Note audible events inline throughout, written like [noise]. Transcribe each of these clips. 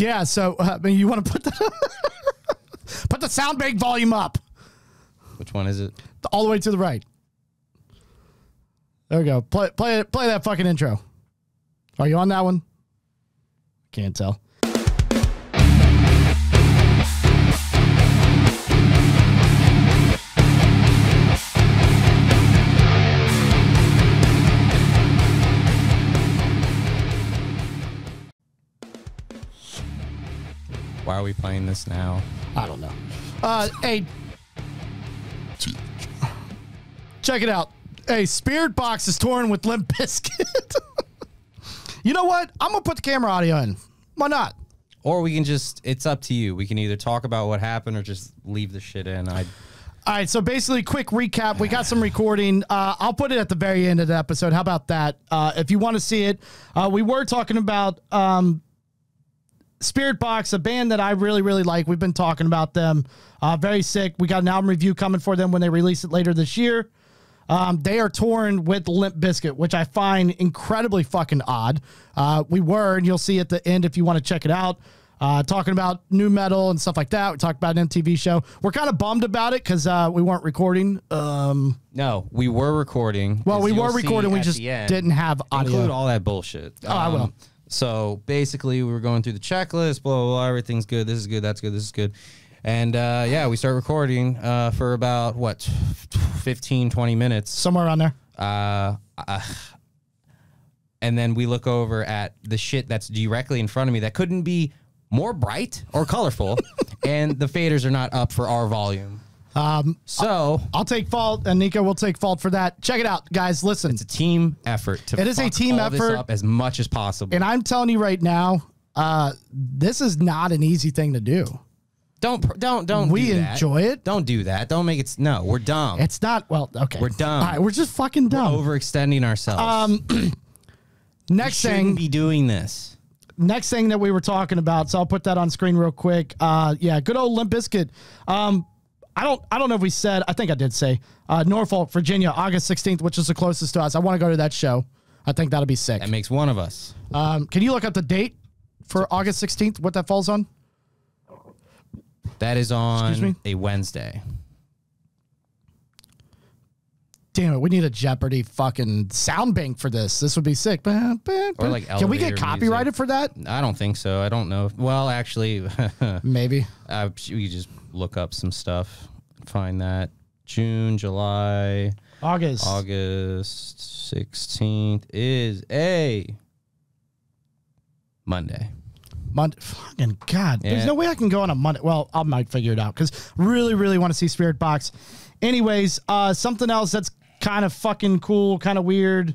Yeah, so uh, you want to put the [laughs] put the sound bank volume up Which one is it? all the way to the right. There we go. Play play play that fucking intro. Are you on that one? Can't tell. Are we playing this now? I don't know. Uh, hey, check it out. Hey, Spiritbox is touring with Limp Bizkit. [laughs] you know what? I'm gonna put the camera audio in. Why not? Or we can just, it's up to you. We can either talk about what happened or just leave the shit in. I All right, so basically, quick recap. We got some recording. Uh, I'll put it at the very end of the episode. How about that? Uh, if you want to see it, uh, we were talking about um, Spiritbox, a band that I really, really like. We've been talking about them. Uh, very sick. We got an album review coming for them when they release it later this year. Um, they are touring with Limp Bizkit, which I find incredibly fucking odd. Uh, we were, and you'll see at the end if you want to check it out. Uh, talking about nu metal and stuff like that. We talked about an MTV show. We're kind of bummed about it because uh, we weren't recording. Um, no, we were recording. well, we were recording. We just didn't have include all that bullshit. Um, Oh, I will. So basically, we were going through the checklist. Blah, blah blah. Everything's good. This is good. That's good. This is good. And uh, yeah, we start recording uh, for about what 15, 20 minutes. Somewhere around there. Uh, uh, and then we look over at the shit that's directly in front of me that couldn't be more bright or colorful, [laughs] and the faders are not up for our volume. Um, So I'll take fault, and Nico will take fault for that. Check it out, guys. Listen, it's a team effort to It is a team effort. up as much as possible. and I'm telling you right now, uh, this is not an easy thing to do. Don't don't don't. We do that. enjoy it. Don't do that. Don't make it. No, we're dumb. It's not well. Okay, We're dumb. All right, we're just fucking dumb. overextending ourselves. Um, [clears throat] next thing, be doing this. next thing that we were talking about. So I'll put that on screen real quick. Uh, yeah, good old Limp Bizkit. Um, I don't, I don't know if we said. I think I did say uh, Norfolk, Virginia, August 16th, which is the closest to us. I want to go to that show. I think that'll be sick. That makes one of us. Um, can you look up the date for August 16th? What that falls on? That is Excuse me? on a Wednesday. Damn it, we need a Jeopardy fucking sound bank for this. This would be sick. Or like Can we get copyrighted music. for that? I don't think so. I don't know. if- Well, actually, [laughs] Maybe. uh, we just look up some stuff, find that June, July, August. August sixteenth is a Monday. Monday. Fucking God. There's no way I can go on a Monday. Well, I might figure it out because really, really want to see Spiritbox. Anyways, uh, something else that's kind of fucking cool, kind of weird.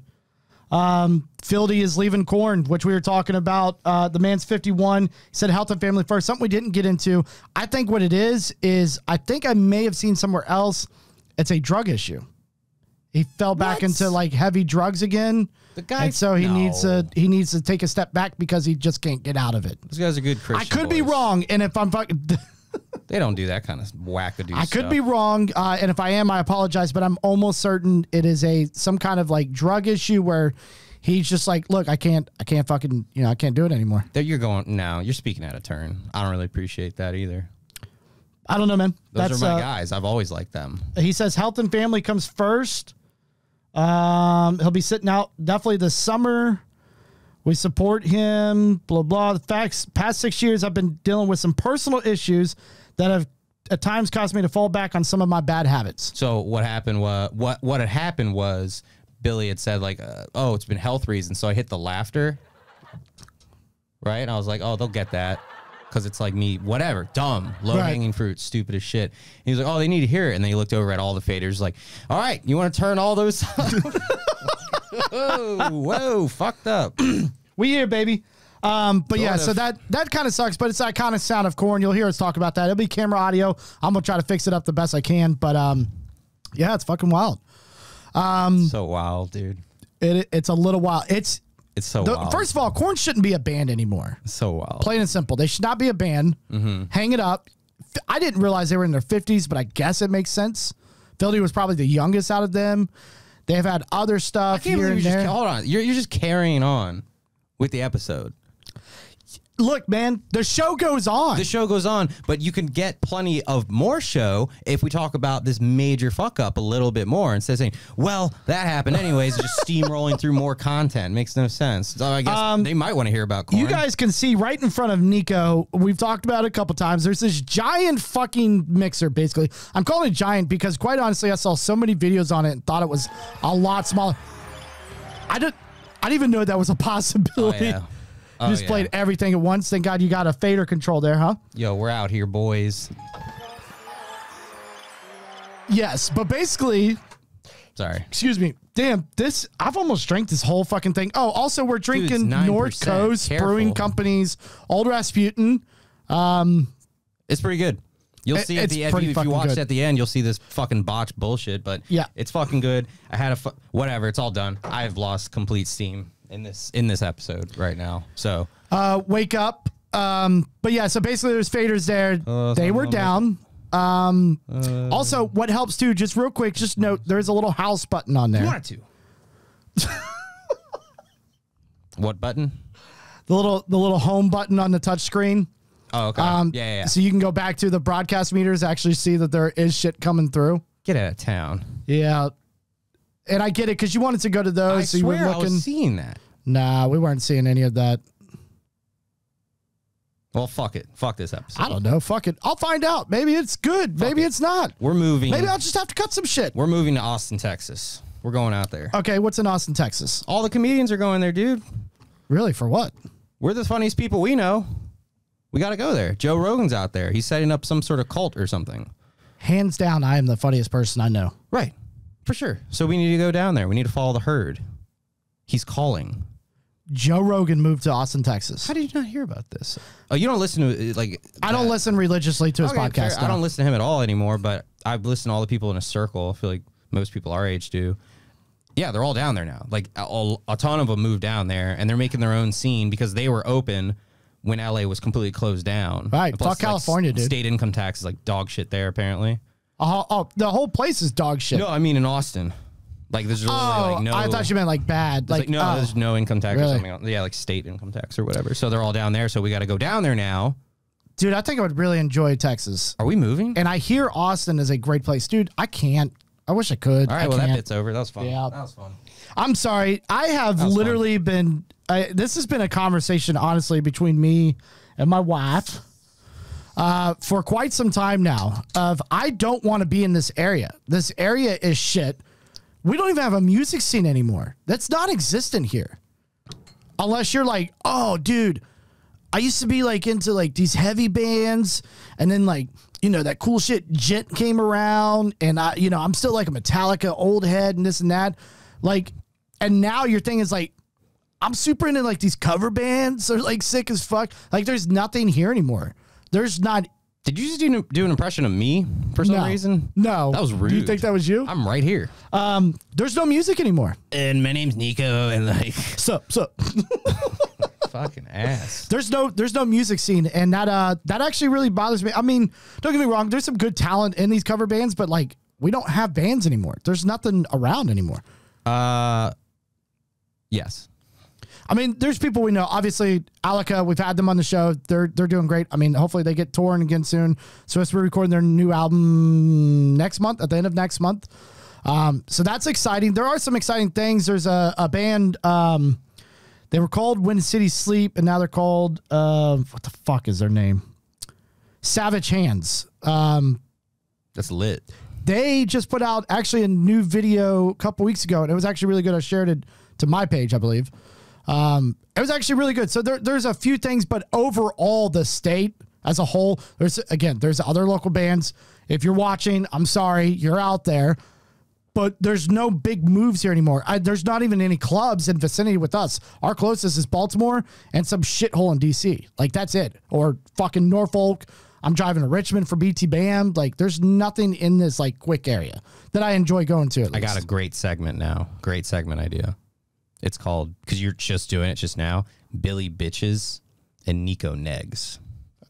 Um, Fieldy is leaving Korn, which we were talking about. Uh, the man's 51. He said health and family first. Something we didn't get into. I think what it is is I think I may have seen somewhere else. It's a drug issue. He fell back What? into like heavy drugs again. The guy- and so he needs to he needs to take a step back because he just can't get out of it. Those guys are good Christian. I could be wrong, and if I'm fucking, [laughs] They don't do that kind of wackadoo. Stuff. I could stuff. be wrong, uh, and if I am, I apologize. But I'm almost certain it is a some kind of like drug issue where he's just like, look, I can't, I can't fucking, you know, I can't do it anymore. That you're going now. You're speaking out of turn. I don't really appreciate that either. I don't know, man. Those That's are my uh, guys. I've always liked them. he says health and family comes first. Um, he'll be sitting out definitely this summer. We support him. Blah blah. The facts. Past six years, I've been dealing with some personal issues that have at times caused me to fall back on some of my bad habits. So what happened was what what had happened was Billy had said like, uh, "Oh, it's been health reasons." So I hit the laughter, right? And I was like, "Oh, they'll get that." Because it's like me, whatever, dumb, low hanging fruit, stupid as shit. And was like, oh, they need to hear it. And then he looked over at all the faders, like, all right, you want to turn all those? [laughs] whoa, whoa, fucked up. [clears throat] We here, baby. Um, but yeah, so that that kind of sucks, but it's that kind of sound of Korn. You'll hear us talk about that. It'll be camera audio. I'm gonna try to fix it up the best I can, but um, yeah, it's fucking wild. so wild, dude. It, it's a little wild. It's It's so the, wild. first of all, Korn shouldn't be a band anymore. so wild. Plain and simple, they should not be a band. Mm-hmm. Hang it up. I didn't realize they were in their 50s, but I guess it makes sense. Fieldy was probably the youngest out of them. They've had other stuff here and you're just, hold on. You're, you're just carrying on with the episode. Look, man, the show goes on. the show goes on, but you can get plenty of more show if we talk about this major fuck up a little bit more instead of saying, well, that happened anyways, just steamrolling through more content. Makes no sense. So I guess they might want to hear about Korn. Um, you guys can see right in front of Nico. We've talked about it a couple times. There's this giant fucking mixer, basically. I'm calling it giant because, quite honestly, I saw so many videos on it and thought it was a lot smaller. I didn't. I didn't even know that was a possibility. yeah. Oh, you just yeah. played everything at once. Thank God you got a fader control there, huh? Yo, we're out here, boys. Yes, but basically, Sorry. excuse me. Damn, this I've almost drank this whole fucking thing. Oh, also we're drinking 9%. North Coast Careful. Brewing Company's Old Rasputin. Um, It's pretty good. You'll It- see at the end. If you watch at the end, you'll see this fucking botched bullshit. But Yeah. it's fucking good. I had a whatever. It's all done. I have lost complete steam in this in this episode right now. So Uh, wake up. Um, but yeah, so basically there's faders there. Uh, they were down. Um, Uh. also, what helps too, just real quick, just note there's a little house button on there. You wanted to. [laughs] what button? The little the little home button on the touch screen. Oh, okay. Um, yeah, yeah, yeah. So you can go back to the broadcast meters, actually see that there is shit coming through. Get out of town. Yeah. And I get it because you wanted to go to those. I so you were swear I was seeing that. Nah, we weren't seeing any of that. Well, fuck it. Fuck this episode. I don't know. Fuck it. I'll find out. Maybe it's good. Maybe it's not. We're moving. Maybe I'll just have to cut some shit. We're moving to Austin, Texas. We're going out there. Okay, what's in Austin, Texas? All the comedians are going there, dude. Really? For what? We're the funniest people we know. We got to go there. Joe Rogan's out there. He's setting up some sort of cult or something. Hands down, I am the funniest person I know. Right. For sure. So we need to go down there. We need to follow the herd. He's calling. Joe Rogan moved to Austin, Texas. How did you not hear about this? Oh, you don't listen to it, like I don't that. listen religiously to his Okay, podcast. fair. I no. don't listen to him at all anymore, but I've listened to all the people in a circle. I feel like most people our age do. Yeah, they're all down there now. Like a, a ton of them moved down there, and they're making their own scene because they were open when LA was completely closed down. Right, And fuck California, s- dude. State income tax is like dog shit there, apparently. Oh, oh, the whole place is dog shit. No, I mean in Austin. Like there's really oh, like no. I thought you meant like bad. Like, like, no, oh. there's no income tax Really? or something. else. Yeah, like state income tax or whatever. So they're all down there. So we got to go down there now. dude, I think I would really enjoy Texas. Are we moving? And I hear Austin is a great place, dude. I can't. I wish I could. All right, I well can't. that bit's over. That was fun. Yeah. that was fun. I'm sorry. I have literally been. I, this has been a conversation, honestly, between me and my wife uh, for quite some time now. Of I don't want to be in this area. This area is shit. We don't even have a music scene anymore. That's not existent here. Unless you're like, oh, dude, I used to be like into like these heavy bands, and then like you know that cool shit Djent came around, and I you know I'm still like a Metallica old head and this and that, like, and now your thing is like I'm super into like these cover bands They're like sick as fuck. Like there's nothing here anymore. There's not. Did you just do, do an impression of me for some No. reason? No. That was rude. Do you think that was you? I'm right here. Um, there's no music anymore. And my name's Nico, and like Sup, sup. [laughs] fucking ass. there's no there's no music scene and that uh that actually really bothers me i mean don't get me wrong there's some good talent in these cover bands but like we don't have bands anymore there's nothing around anymore Uh, yes. I mean there's people we know obviously Alika, we've had them on the show they're they're doing great i mean hopefully they get touring again soon so we're recording their new album next month at the end of next month um so that's exciting there are some exciting things there's a, a band um they were called When City Sleep, and now they're called uh, what the fuck is their name? Savage Hands. Um, That's lit. they just put out actually a new video a couple weeks ago, and it was actually really good. I shared it to my page, I believe. Um, it was actually really good. So there, there's a few things, but overall, the state as a whole, there's again, there's other local bands. If you're watching, I'm sorry, you're out there, but there's no big moves here anymore. I, there's not even any clubs in vicinity with us. Our closest is Baltimore and some shithole in DC. Like that's it, or fucking Norfolk. I'm driving to Richmond for BTBAM. Like there's nothing in this like quick area that I enjoy going to. I got a great segment now. Great segment idea. It's called because you're just doing it just now. Billy bitches and Nico negs.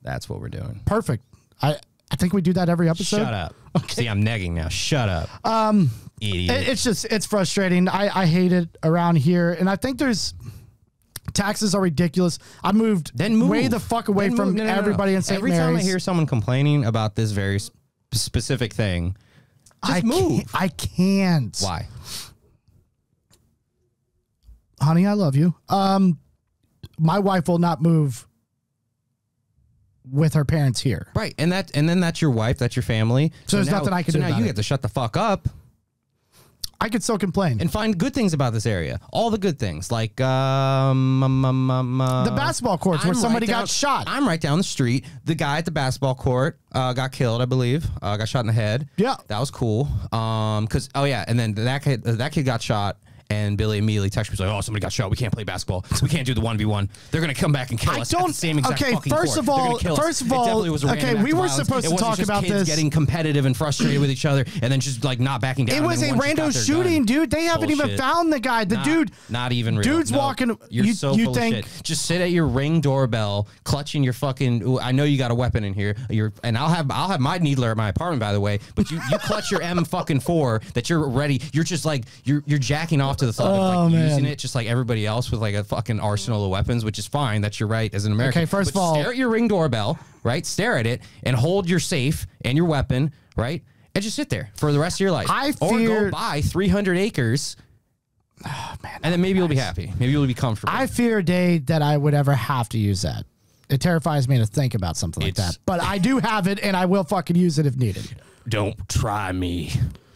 That's what we're doing. perfect. I I think we do that every episode. Shut up. [laughs] See, I'm negging now. Shut up. Um, idiot. It- it's just it's frustrating. I I hate it around here, and I think there's Taxes are ridiculous. I moved Then move. way the fuck away Then from. No, no, no, no. everybody in St. Every Mary's. time I hear someone complaining about this very s- specific thing, just I move. Can't, I can't. Why? Honey, I love you. Um, my wife will not move with her parents here. Right, and that and then that's your wife, that's your family. So there's nothing I can so do now you it. get to shut the fuck up I could still complain. and find good things about this area. All the good things, like um, um, um, um, uh, the basketball courts where I'm somebody right got shot. I'm right down the street. The guy at the basketball court uh, got killed, I believe. Uh, got shot in the head. Yeah. that was cool. Um, cause oh yeah, and then that kid, that kid got shot. And Billy immediately texted me, he's like, "Oh, somebody got shot. We can't play basketball. We can't do the one v one. They're gonna come back and kill I us." don't- the same exact okay, fucking first court. of all- kill us." first of It all, definitely was a okay, random we were supposed to talk about this. getting competitive and frustrated with each other, and then just like not backing down. it was a then one just rando shooting, dude. They haven't even found the guy. The Not- dude, not even real. dude's No, walking- You're you- so you full think- of shit. Just sit at your ring doorbell, clutching your fucking. I know you got a weapon in here. You're, and I'll have I'll have my needler at my apartment, by the way. But you, you clutch your M fucking four that you're ready. You're just like you're you're jacking off to the thought Oh, of like oh, man. using it just like everybody else with like a fucking arsenal of weapons, which is fine. That's your right as an American. Okay, first But of all- stare at your ring doorbell, right? Stare at it and hold your safe and your weapon, right? And just sit there for the rest of your life. I or fear- go buy 300 acres Oh, man, and then maybe you'll be happy. Maybe you'll be comfortable. I fear a day that I would ever have to use that. It terrifies me to think about something like It's- that. But I do have it, and I will fucking use it if needed. Don't try me.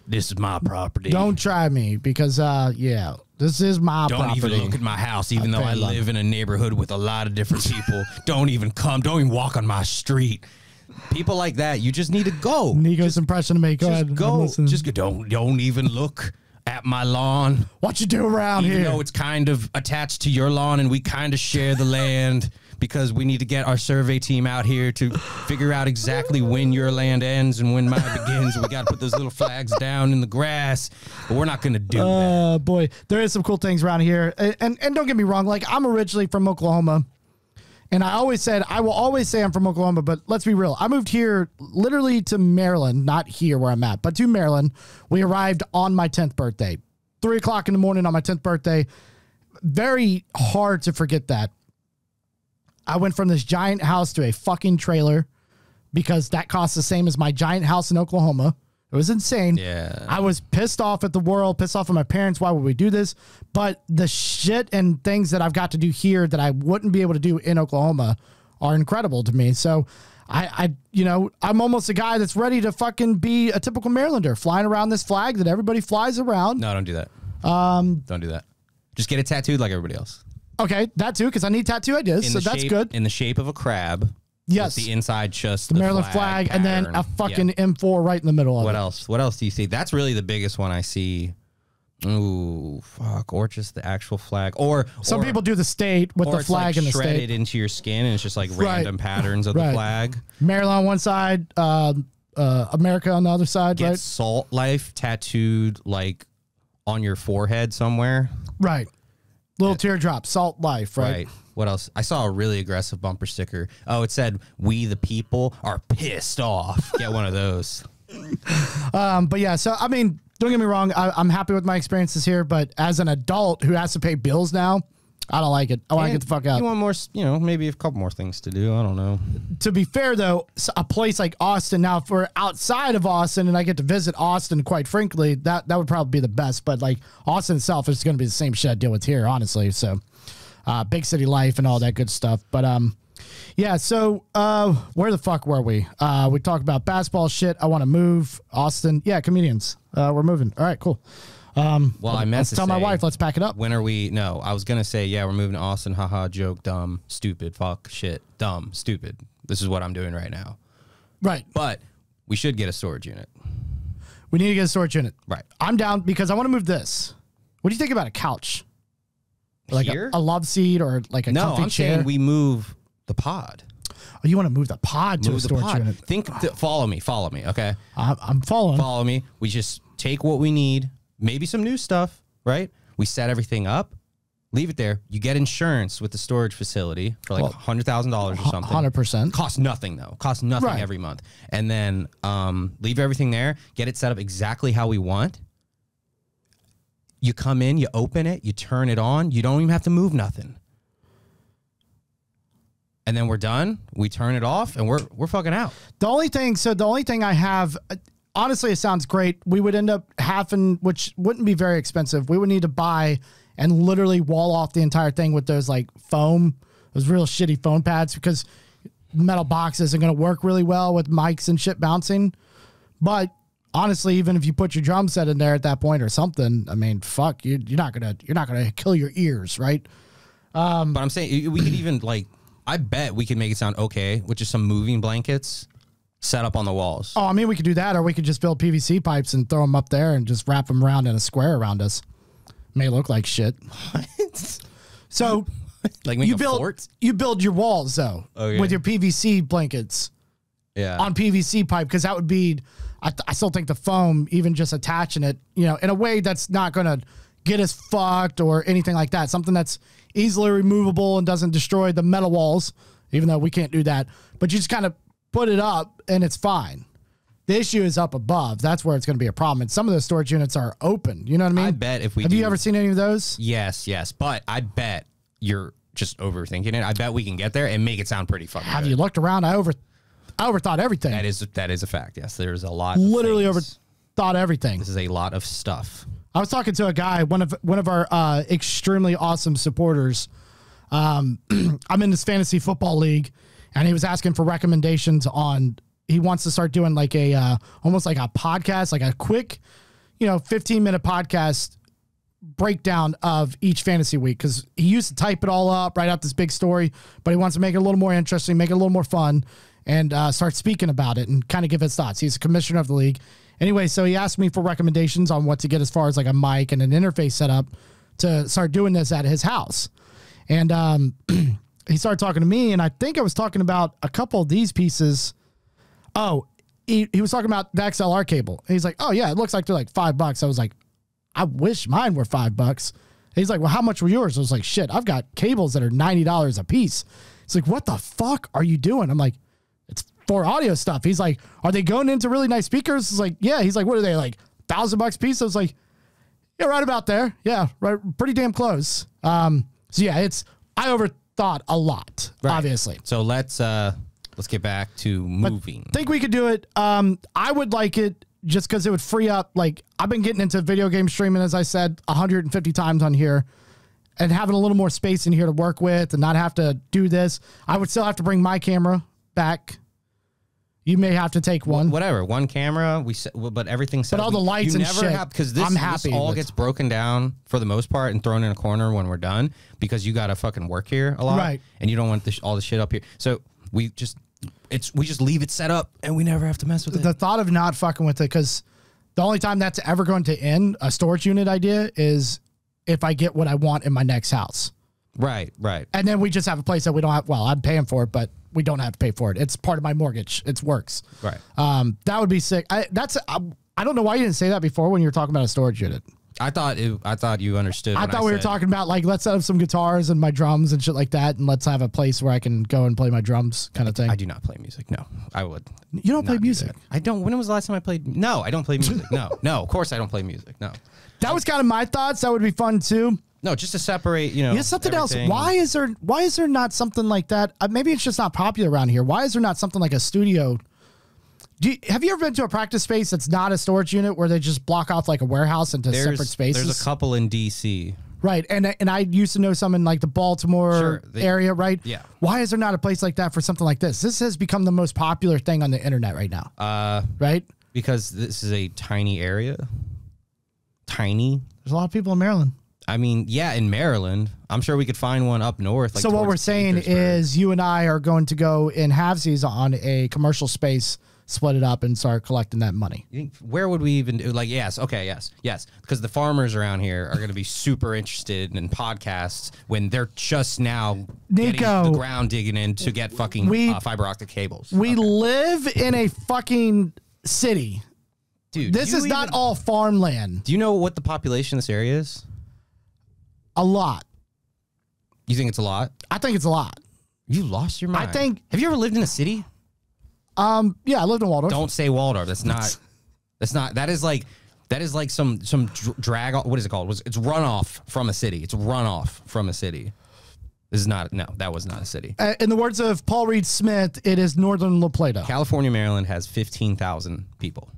This is my property. Don't try me because, uh, yeah, this is my property. Don't property. even look at my house, even though I live in a neighborhood with a lot of different [laughs] people. don't even come. Don't even walk on my street. People like that, you just need to go. Nico's impression of me. Go just ahead. Go. Just go. Don't don't even look at my lawn. what you do around even here? though it's kind of attached to your lawn and we kind of share the land because we need to get our survey team out here to figure out exactly when your land ends and when mine [laughs] begins. We got to put those little flags down in the grass, but we're not going to do that. Uh, boy, there is some cool things around here, and, and and don't get me wrong. Like I'm originally from Oklahoma, and I always said I will always say I'm from Oklahoma. But let's be real. I moved here literally to Maryland, not here where I'm at, but to Maryland. We arrived on my 10th birthday, three o'clock in the morning on my 10th birthday. Very hard to forget that. I went from this giant house to a fucking trailer because that cost the same as my giant house in Oklahoma. It was insane. Yeah. I was pissed off at the world, pissed off at my parents. Why would we do this? But the shit and things that I've got to do here that I wouldn't be able to do in Oklahoma are incredible to me. So I, I, you know, I'm almost a guy that's ready to fucking be a typical Marylander, flying around this flag that everybody flies around. No, don't do that. Um, don't do that. Just get it tattooed like everybody else. Okay, that too, because I need tattoo ideas, In so that's shape, good. In the shape of a crab. Yes. With the inside just the, Maryland flag, and then a fucking Yeah. M4 right in the middle of What it. else? What else do you see? That's really the biggest one I see. Ooh, fuck! Or just the actual flag, or Some or- people do the state with the flag like and the shredded state. into your skin, and it's just like Right. random patterns of Right. the flag. Maryland on one side, uh, uh, America on the other side, Get right? Salt Life tattooed like on your forehead somewhere. Right. Little teardrop, salt life, right? Right. What else? I saw a really aggressive bumper sticker. Oh, it said, "We the people are pissed off." Get one of those. [laughs] Um, but yeah, so I mean, don't get me wrong, I, I'm happy with my experiences here, but as an adult who has to pay bills now, I don't like it. I want to get the fuck out. You want more? You know, maybe a couple more things to do. I don't know. to be fair though, a place like Austin now, if we're outside of Austin and I get to visit Austin, quite frankly, that that would probably be the best. But like Austin itself is going to be the same shit I deal with here, honestly. So, uh, big city life and all that good stuff. But um, yeah. So uh, where the fuck were we? Uh, we talked about basketball shit. I want to move Austin. Yeah, comedians. Uh, we're moving. All right, cool. Um, Well, I meant to tell my wife. Let's pack it up. When are we? No, I was gonna say, yeah, we're moving to Austin. Haha, joke, dumb, stupid, fuck, shit, dumb, stupid. This is what I'm doing right now. Right. But we should get a storage unit. We need to get a storage unit. Right. I'm down because I want to move this. What do you think about a couch? Like? A, a love seat or like a no, comfy I'm chair? saying we move the pod. oh, you want to move the pod to a storage pod. unit? Think. th- follow me. Follow me. Okay. I, I'm following. Follow me. We just take what we need, maybe some new stuff, right? We set everything up, leave it there. You get insurance with the storage facility for like Well, hundred thousand dollars or something. Hundred percent. Costs nothing though. Costs nothing Right. every month. And then um, leave everything there. Get it set up exactly how we want. You come in, you open it, you turn it on. You don't even have to move nothing. and then we're done. We turn it off, and we're we're fucking out. The only thing, so the only thing I have, honestly, it sounds great. We would end up having, which wouldn't be very expensive. We would need to buy and literally wall off the entire thing with those like foam, those real shitty foam pads because metal box isn't going to work really well with mics and shit bouncing. But honestly, even if you put your drum set in there at that point or something, I mean, fuck, you, you're not gonna you're not gonna kill your ears, right? But I'm saying we could even like. I bet we could make it sound okay with just some moving blankets set up on the walls. Oh, I mean, we could do that, or we could just build PVC pipes and throw them up there and just wrap them around in a square around us. May look like shit. So [laughs] like you build fort? you build your walls though Okay. with your PVC blankets Yeah. on PVC pipe because that would be. I, I still think the foam, even just attaching it, you know, in a way that's not going to get us fucked or anything like that. Something that's easily removable and doesn't destroy the metal walls, even though we can't do that. But you just kind of put it up and it's fine. The issue is up above. That's where it's going to be a problem. And some of those storage units are open. You know what I mean? I bet if we Have do, you ever seen any of those? Yes, yes. But I bet you're just overthinking it. I bet we can get there and make it sound pretty fucking. Have good. you looked around? I over, I overthought everything. That is that is a fact. Yes, there's a lot. Literally overthought everything. This is a lot of stuff. I was talking to a guy, one of one of our uh, extremely awesome supporters. Um, [clears throat] I'm in this fantasy football league, and he was asking for recommendations on. He wants to start doing like a uh, almost like a podcast, like a quick, you know, 15 minute podcast breakdown of each fantasy week because he used to type it all up, write out this big story, but he wants to make it a little more interesting, make it a little more fun, and uh, start speaking about it and kind of give his thoughts. He's a commissioner of the league. Anyway, so he asked me for recommendations on what to get as far as like a mic and an interface setup to start doing this at his house. And um, [clears throat] he started talking to me, and I think I was talking about a couple of these pieces. Oh, he, he was talking about the XLR cable. He's like, oh, yeah, it looks like they're like five bucks. I was like, I wish mine were five bucks. He's like, well, how much were yours? I was like, shit, I've got cables that are ninety dollars a piece. He's like, what the fuck are you doing? I'm like, it's for audio stuff. He's like, are they going into really nice speakers? It's like, yeah. He's like, what are they like, thousand bucks piece? I was like, yeah, right about there. Yeah, right, pretty damn close. Um, so yeah, it's I overthought a lot, obviously. So let's uh let's get back to moving. think we could do it. Um, I would like it just because it would free up. Like I've been getting into video game streaming, as I said, 150 times on here, and having a little more space in here to work with, and not have to do this. I would still have to bring my camera back. You may have to take one. Whatever, one camera. We but everything. Set up. But all the lights and shit, because this, I'm this all with. gets broken down for the most part and thrown in a corner when we're done because you got to fucking work here a lot, Right. And you don't want this, all the shit up here. So we just it's we just leave it set up and we never have to mess with it. the thought of not fucking with it because the only time that's ever going to end a storage unit idea is if I get what I want in my next house. Right, right. And then we just have a place that we don't have. Well, I'm paying for it, but we don't have to pay for it. It's part of my mortgage. It works. Right. Um, that would be sick. I, that's. I, I don't know why you didn't say that before when you were talking about a storage unit. I thought it, I thought you understood. I thought we were talking about like let's set up some guitars and my drums and shit like that, and let's have a place where I can go and play my drums, kind of thing. I do not play music. No, I would. you don't play do music. that. I don't. When was the last time I played? No, I don't play music. No, [laughs] no. Of course, I don't play music. No, That was kind of my thoughts. That would be fun too. No. Just to separate, you know. Yeah, something else. Why is there? Why is there not something like that? Uh, maybe it's just not popular around here. Why is there not something like a studio? Do you, have you ever been to a practice space that's not a storage unit where they just block off like a warehouse into There's, separate spaces? there's a couple in DC. right, and and I used to know some in like the Baltimore Sure, they- area, right? yeah. Why is there not a place like that for something like this? This has become the most popular thing on the internet right now, Uh, right? because this is a tiny area. Tiny. There's a lot of people in Maryland. I mean, yeah, in Maryland, I'm sure we could find one up north. Like so what we're saying is you and I are going to go in halvesies on a commercial space, split it up, and start collecting that money. Think- Where would we even do? Like, yes, okay, yes, yes. Because the farmers around here are going to be super interested in podcasts when they're just now getting Nico, the ground digging in to get fucking we- uh, fiber optic cables. We live in a fucking city. Dude, This is you not all farmland. Do you know what the population in this area is? A lot. You think it's a lot? I think it's a lot. You lost your mind. I think- Have you ever lived in a city? Um, yeah, I lived in Waldorf. Don't say Waldorf. That's not. [laughs] That's not. That is like. That is like some some drag. What is it called? Was it's runoff from a city? It's runoff from a city. This is not. No, that was not a city. Uh, in the words of Paul Reed Smith, it is northern La Plata. California, Maryland has fifteen thousand people.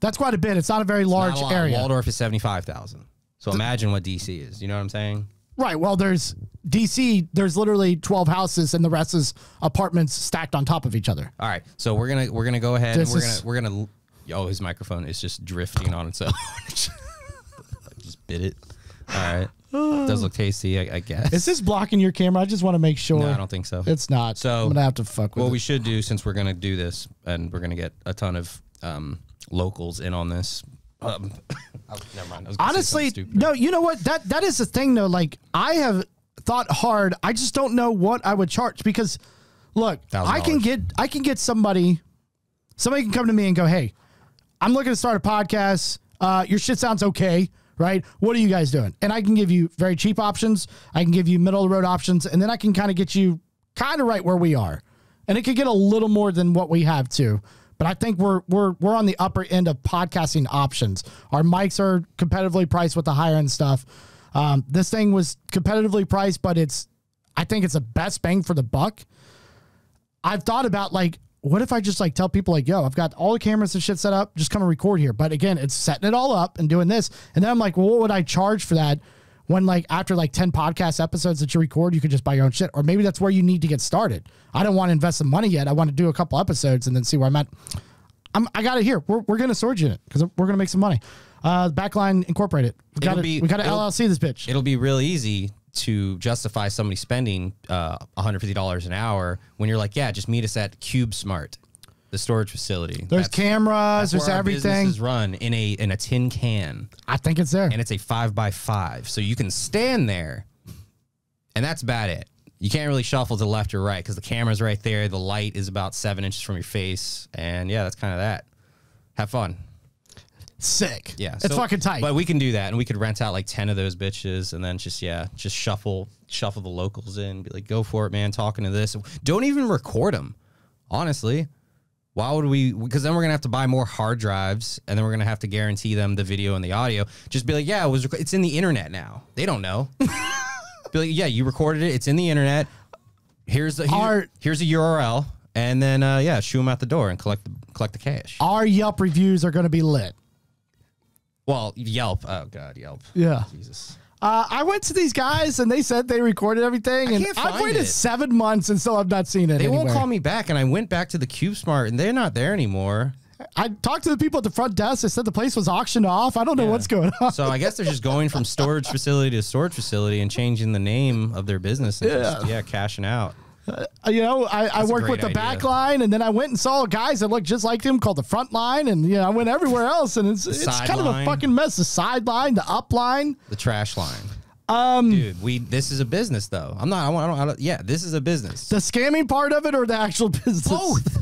That's quite a bit. It's not a very large a area. Waldorf is seventy five thousand. So imagine what DC is. You know what I'm saying? Right. Well, there's DC. There's literally 12 houses, and the rest is apartments stacked on top of each other. All right. So we're gonna we're gonna go ahead This and we're is- gonna we're gonna. Oh, his microphone is just drifting on its own. [laughs] Just bit it. All right. Does look tasty, I, I guess. Is this blocking your camera? I just want to make sure. no, I don't think so. It's not. So- I'm gonna have to fuck with What it. we should do, since we're gonna do this, and we're gonna get a ton of um, locals in on this. Um, [laughs] oh, never mind. I was gonna say Honestly, no. You know what? That that is the thing, though. Like I have thought hard. I just don't know what I would charge because, look, I can get I can get somebody. Somebody can come to me and go, "Hey, I'm looking to start a podcast. Uh, your shit sounds okay, right? What are you guys doing?" And I can give you very cheap options. I can give you middle of the road options, and then I can kind of get you kind of right where we are. And it could get a little more than what we have too. But I think we're we're we're on the upper end of podcasting options. Our mics are competitively priced with the higher end stuff. Um, this thing was competitively priced, but it's I think it's the best bang for the buck. I've thought about like, what if I just like tell people like, yo, I've got all the cameras and shit set up, just come and record here. But again, it's setting it all up and doing this. And then I'm like, well, what would I charge for that? When like after like 10 podcast episodes that you record, you could just buy your own shit. Or maybe that's where you need to get started. I don't want to invest some money yet. I want to do a couple episodes and then see where I'm at. I'm, I got it here. We're, we're going to storage unit because we're going to make some money. Uh, Backline Incorporated. We got to we got to LLC this bitch. it'll be real easy to justify somebody spending uh, $150 an hour when you're like, yeah, just meet us at CubeSmart, the storage facility. There's That's- cameras. that's There's everything. is run in a in a tin can, I think it's there. and it's a five by five, so you can stand there, and that's about it. You can't really shuffle to left or right because the camera's right there. The light is about seven inches from your face, and yeah, that's kind of that. Have fun. Sick. Yeah, It's so- fucking tight. But we can do that, and we could rent out like ten of those bitches, and then just yeah, just shuffle shuffle the locals in. Be like, go for it, man. Talking to this. Don't even record them. Honestly, why would we? Because then we're gonna have to buy more hard drives, and then we're gonna have to guarantee them the video and the audio. Just be like, yeah, it was. It's in the internet now. They don't know. [laughs] be like, yeah, you recorded it. It's in the internet. Here's the here- here's a URL, and then uh, yeah, shoo them out the door and collect the collect the cash. Our Yelp reviews are going to be lit. Well, Yelp. Oh God, Yelp. Yeah. Jesus. Uh, I went to these guys and they said they recorded everything, and can't I've waited it. seven months and still have not seen it. They won't call me back, and I went back to the CubeSmart, and they're not there anymore. I talked to the people at the front desk. They said the place was auctioned off. I don't know what's going on. So I guess they're just going from storage facility to storage facility and changing the name of their business. And just, yeah, cashing out. Uh, you know, I, I worked with the idea. back line, and then I went and saw guys that looked just like him called the front line, and you know, I went everywhere else, and it's it's kind of a fucking mess. The sideline, the up line. The trash line. Um, dude, we this is a business though. I'm not. I, want, I don't. I don't. Yeah, this is a business. The scamming part of it or the actual [laughs] business? Both.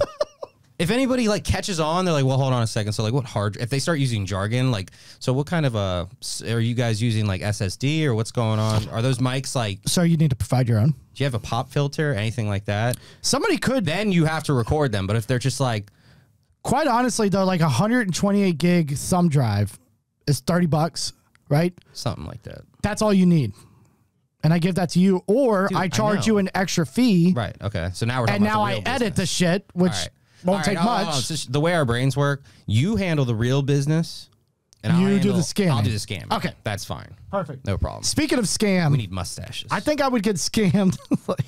If anybody like catches on, they're like, "Well, hold on a second. So, like, what hard? If they start using jargon, like, so what kind of s- are you guys using like SSD or what's going on? Are those mics like? So you need to provide your own. Do you have a pop filter, anything like that? Somebody could Then you have to record them. But if they're just like, quite honestly though, like a 128 gig thumb drive is 30 bucks, right? something like that, That's all you need. And I give that to you, or Dude, I I charge know. you an extra fee, right? Okay, so now we're and about now I real edit the shit, which right. Won't right, take much. just the way our brains work. You handle the real business, and You I'll do handle- the scam. I'll do the scam. Okay. that's fine. Perfect. No problem. Speaking of scam, We need mustaches. I think I would get scammed, [laughs] like,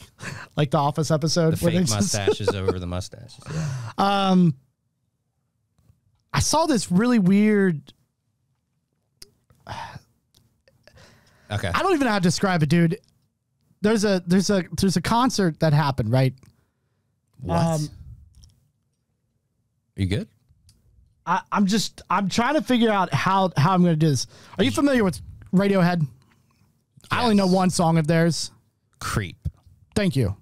like the Office episode the fake just- mustaches [laughs] over the mustaches. Yeah. I saw this really weird. Okay. I don't even know how to describe it, dude. There's a there's a there's a concert that happened, right? What? Um, you good? I, I'm just I'm trying to figure out how how I'm going to do this. Are you familiar with Radiohead? I only know one song of theirs. Creep. Thank you.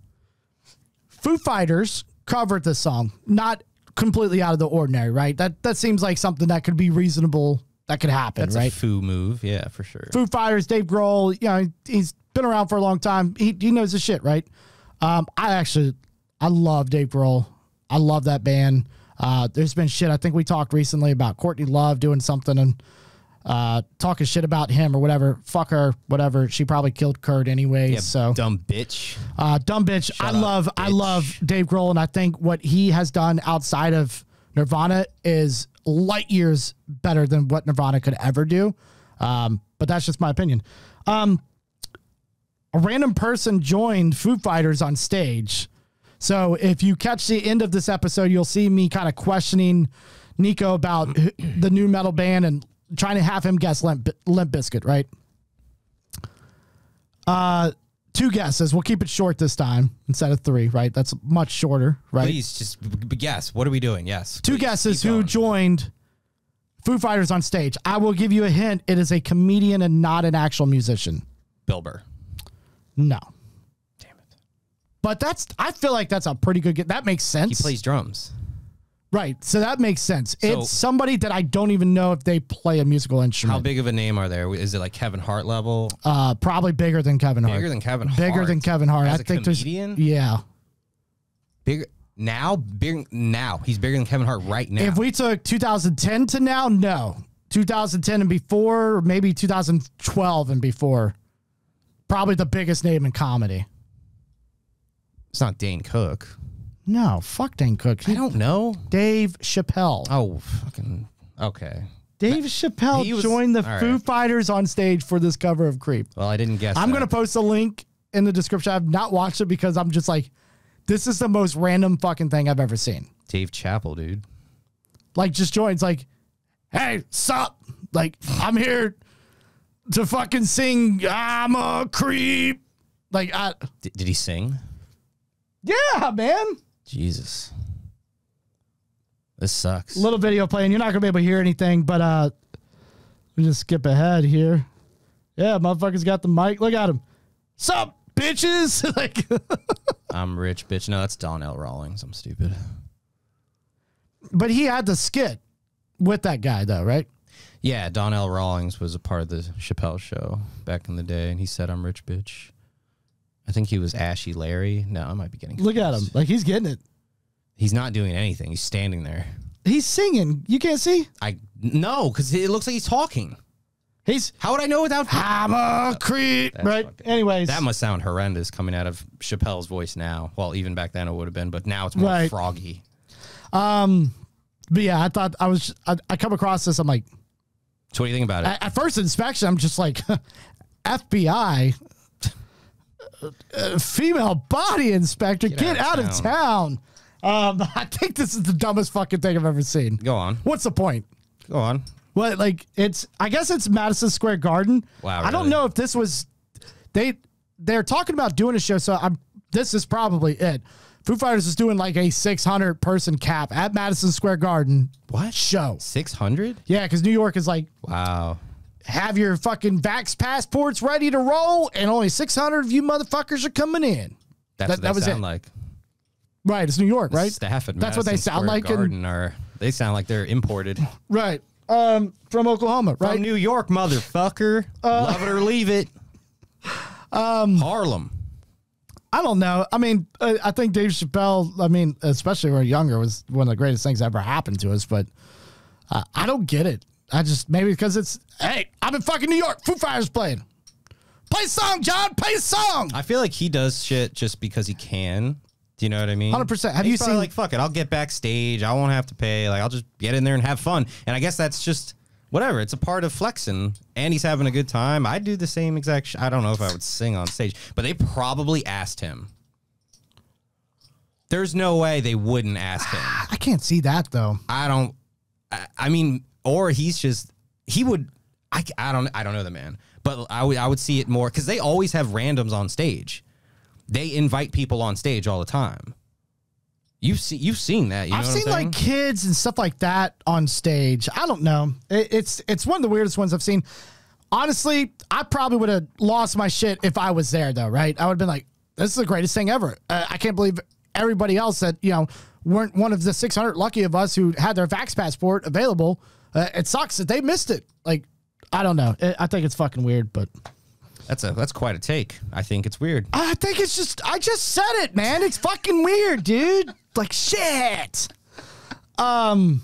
Foo Fighters covered this song, not completely out of the ordinary, right? That that seems like something that could be reasonable, that could happen, That's right? a foo move. Yeah, for sure. Foo Fighters, Dave Grohl, you know, he's been around for a long time. He, he knows his shit, right? Um, I actually, I love Dave Grohl. I love that band. Uh, there's been shit. I think we talked recently about Courtney Love doing something and uh, talking shit about him or whatever. Fuck her, whatever. She probably killed Kurt anyway. so dumb bitch. uh, dumb bitch. I up, love I love Dave Grohl, and I think what he has done outside of Nirvana is light years better than what Nirvana could ever do. Um, but that's just my opinion. Um, a random person joined Foo Fighters on stage. So if you catch the end of this episode, you'll see me kind of questioning Nico about [clears throat] the nu metal band and trying to have him guess Limp, Limp Bizkit, right? Uh, two guesses. We'll keep it short this time instead of three, right? That's much shorter, right? Please just guess. What are we doing? Yes. Two please, guesses who joined Foo Fighters on stage. I will give you a hint. It is a comedian and not an actual musician. Bill Burr. No. But that's I feel like that's a pretty good get. That makes sense. He plays drums. right. So that makes sense. So- it's somebody that I don't even know if they play a musical instrument. How big of a name are there? Is it like Kevin Hart level? Uh probably bigger than Kevin Hart. Bigger than Kevin Hart. Bigger than Kevin Hart. As I think comedian? there's Yeah. Bigger now. Big now. He's bigger than Kevin Hart right now. If we took 2010 to now, no. 2010 and before, maybe 2012 and before. Probably the biggest name in comedy. It's not Dane Cook. No, fuck Dane Cook. I don't know. Dave Chappelle. Oh, fucking okay. Dave Chappelle was- joined the Foo right. Fighters on stage for this cover of Creep. Well, I didn't guess. I'm going to post a link in the description. I've not watched it because I'm just like, this is the most random fucking thing I've ever seen. Dave Chappelle, dude. Like, just joins, like, hey, sup? Like, I'm here to fucking sing I'm a creep. Like, I, D- did he sing? Yeah, man. Jesus. This sucks. Little video playing. You're not going to be able to hear anything, but uh, we just skip ahead here. Yeah, motherfucker's got the mic. Look at him. Sup, bitches? [laughs] like, [laughs] I'm rich, bitch. No, that's Donnell Rawlings. I'm stupid. but he had the skit with that guy, though, right? Yeah, Donnell Rawlings was a part of the Chappelle show back in the day, and he said, "I'm rich, bitch." I think he was Ashy Larry. No, I might be getting. Look at him. Like, he's getting it. He's not doing anything. He's standing there. He's singing. You can't see? I no, because it looks like he's talking. He's, How would I know without? I'm a oh, creep. That's Right. fucking- Anyways. That must sound horrendous coming out of Chappelle's voice now. Well, even back then it would have been, but now it's more Right. froggy. Um, but yeah, I thought I was, I, I come across this. I'm like, So what do you think about it? at first inspection, I'm just like, [laughs] FBI, uh, female body inspector, get, out, of town. Um, [laughs] I think this is the dumbest fucking thing I've ever seen. Go on. What's the point? Go on. What like it's? I guess it's Madison Square Garden. Wow, I don't know if this was they. They're talking about doing a show, so I'm. This is probably it. Foo Fighters is doing like a 600 person cap at Madison Square Garden. What? show? Six hundred? Yeah, because New York is like Wow. Have your fucking vax passports ready to roll, and only 600 of you motherfuckers are coming in. That's That- what they that was sound it. like. Right, it's New York, right? Staff at That's what they Madison sound Square like in- Garden are they sound like they're imported [laughs] Right. Um, from Oklahoma, right? from New York, motherfucker. Uh, Love it or leave it. [sighs] Um, Harlem. I don't know. I mean, uh, I think Dave Chappelle, I mean, especially when we we're younger, was one of the greatest things that ever happened to us. But uh, I don't get it. I just, maybe because it's, hey, I'm in fucking New York. Foo Fighters playing. Play a song, John. Play a song. I feel like he does shit just because he can. Do you know what I mean? 100%. Have He's you seen- like fuck it? I'll get backstage. I won't have to pay. Like I'll just get in there and have fun. And I guess that's just whatever. It's a part of flexing. And he's having a good time. I'd do the same exact. Sh- I don't know if I would sing on stage, but they probably asked him. There's no way they wouldn't ask him. [sighs] I can't see that, though. I don't. I, I mean, or he's just he would. I, I don't I don't know the man, but I would I would see it more because they always have randoms on stage. They invite people on stage all the time. You've seen you've seen that. You I've what I'm seen like kids and stuff like that on stage. I don't know. It, it's it's one of the weirdest ones I've seen. Honestly, I probably would have lost my shit if I was there, though. Right? I would have been like, "This is the greatest thing ever." Uh, I can't believe everybody else that you know weren't one of the 600 lucky of us who had their Vax passport available. Uh, it sucks that they missed it. Like, I don't know. I think it's fucking weird, but That's a that's quite a take. I think it's weird. I think it's just I just said it, man. It's fucking weird, dude. Like shit. Um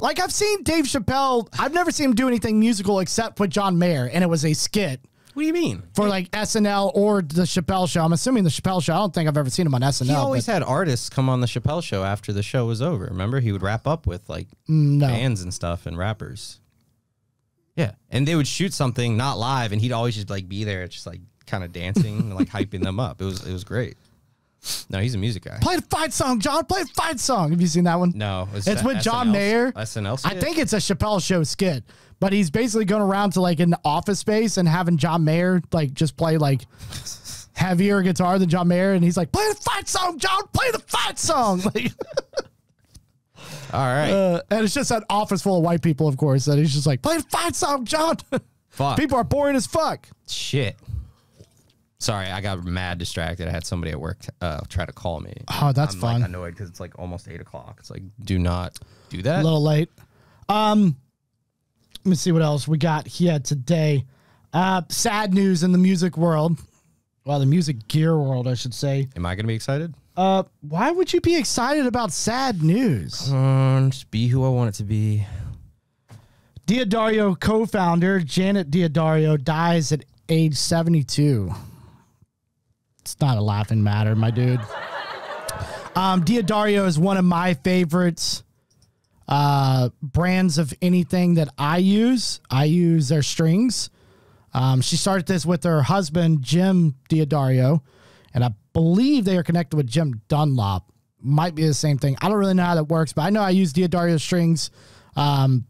Like I've seen Dave Chappelle. I've never seen him do anything musical except with John Mayer, and it was a skit What do you mean? for like SNL or the Chappelle Show. I'm assuming the Chappelle Show. I don't think I've ever seen him on SNL. He always had artists come on the Chappelle show after the show was over. Remember, he would wrap up with like no. bands and stuff and rappers. Yeah, and they would shoot something not live, and he'd always just like be there, just like kind of dancing and [laughs] like hyping them up. It was it was great. No, he's a music guy. Play the fight song, John. Play the fight song. Have you seen that one? No, It's that with John Mayer. SNL. Skit? I think it's a Chappelle Show skit, but he's basically going around to like an office space and having John Mayer like just play like [laughs] heavier guitar than John Mayer, and he's like, "Play the fight song, John. Play the fight song." [laughs] Like, All right. uh, and it's just an office full of white people, of course. And he's just like, "Play the fight song, John." [laughs] Fuck. people are boring as fuck. Shit. Sorry, I got mad distracted. I had somebody at work uh, try to call me. Oh, that's I'm fun. Like, annoyed because it's like almost eight o'clock. It's like, do not do that. a little late. Um, let me see what else we got here today. Uh, sad news in the music world. Well, the music gear world, I should say. Am I gonna be excited? Uh, why would you be excited about sad news? Um, just be who I want it to be. D'Addario co-founder Janet D'Addario dies at age 72. It's not a laughing matter, my dude. Um, D'Addario is one of my favorites uh, brands of anything that I use. I use their strings. Um, she started this with her husband, Jim D'Addario, and I believe they are connected with Jim Dunlop. Might be the same thing. I don't really know how that works, but I know I use D'Addario strings. Um,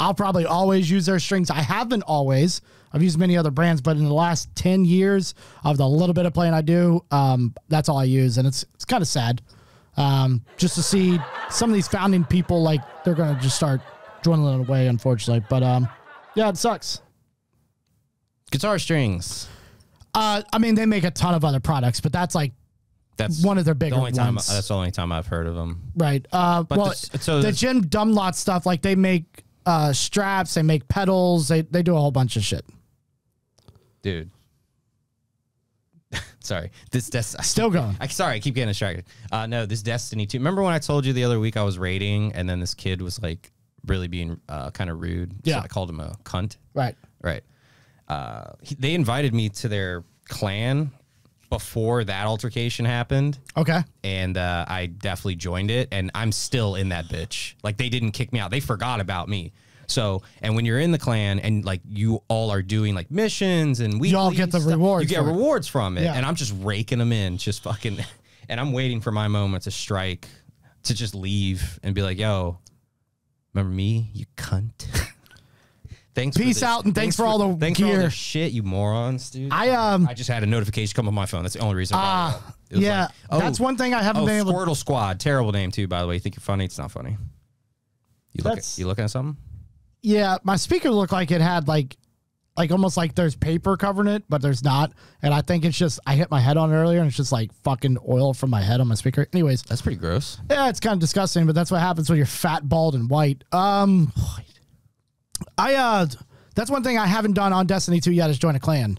I'll probably always use their strings. I haven't always. I've used many other brands, but in the last 10 years of the little bit of playing I do, um, that's all I use. And it's, it's kind of sad um, just to see some of these founding people, like, they're going to just start dwindling away, unfortunately. But um, yeah, it sucks. Guitar strings. Uh, I mean, they make a ton of other products, but that's like That's one of their the bigger only time. ones. That's the only time I've heard of them. Right. Uh, well, the- so the the- Jim Dunlop stuff, like they make uh, straps, they make pedals, they, they do a whole bunch of shit. dude. [laughs] sorry, this des- Still going. I sorry, I keep getting distracted. Uh, no, this Destiny two. Remember when I told you the other week I was raiding, and then this kid was like really being uh, kind of rude. So Yeah. I called him a cunt. Right. Right. Uh, he, they invited me to their clan before that altercation happened, Okay. and uh, I definitely joined it, and I'm still in that bitch. Like they didn't kick me out; they forgot about me. So, and when you're in the clan and like you all are doing like missions and we all get the rewards you get for it. rewards from it, Yeah. and I'm just raking them in, just fucking, [laughs] and I'm waiting for my moment to strike, to just leave and be like, "Yo, remember me, you cunt." [laughs] Thanks. Peace out and thanks for all the thanks for all gear. the shit, you morons, dude. I um I just had a notification come on my phone. That's the only reason. I brought it up. It was yeah, like, oh, that's one thing I haven't Oh, been able. to... Squirtle Squad, terrible name too. By the way, you think you're funny? It's not funny. You look. At, you looking at something? Yeah, my speaker looked like it had like, like almost like there's paper covering it, but there's not. And I think it's just I hit my head on it earlier, and it's just like fucking oil from my head on my speaker. Anyways, That's pretty gross. yeah, it's kind of disgusting, but that's what happens when you're fat, bald, and white. Um, I uh, that's one thing I haven't done on Destiny 2 yet is join a clan.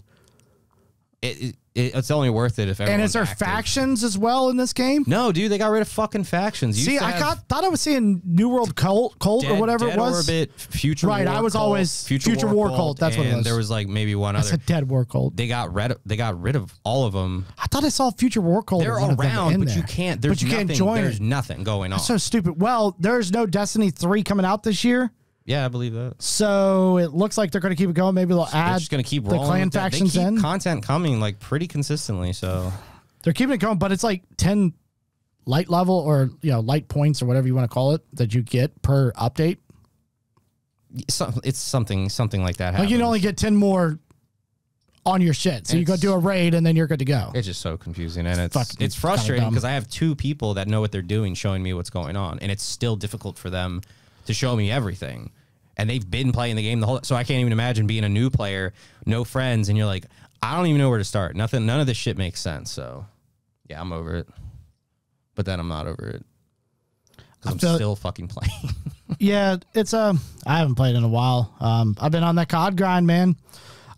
It, it, it- it's only worth it if And is there active. factions as well in this game? No, dude, they got rid of fucking factions. You See, I got thought I was seeing New World Cult, Cult Dead, or whatever it was. Orbit, Future Right, War I was Cult, always Future War Cult, that's what it and was. There was like maybe one That's other. a dead War Cult. They got rid. Of, they got rid of all of them. I thought I saw Future War Cult. They're or one of them around, but there. you can't. There's but you nothing, can't join There's it. nothing going on. So stupid. Well, there's no Destiny 3 coming out this year. Yeah, I believe that. So it looks like they're going to keep it going. Maybe they'll They're add just gonna keep the rolling. clan with that. factions they keep in. content coming like pretty consistently. So they're keeping it going, but it's like 10 light level or, you know, light points or whatever you want to call it that you get per update. some, it's something something like that. Like you can happens. only get 10 more on your shit. So you go It's- do a raid and then you're good to go. It's just so confusing, and it's fucking it's kinda frustrating dumb. because I have two people that know what they're doing, showing me what's going on, and it's still difficult for them to show me everything. And they've been playing the game the whole, so I can't even imagine being a new player, no friends, and you're like, I don't even know where to start. Nothing, none of this shit makes sense. So, yeah, I'm over it. But then I'm not over it because I'm feel- still fucking playing. [laughs] Yeah, it's um I haven't played in a while. Um I've been on that COD grind, man.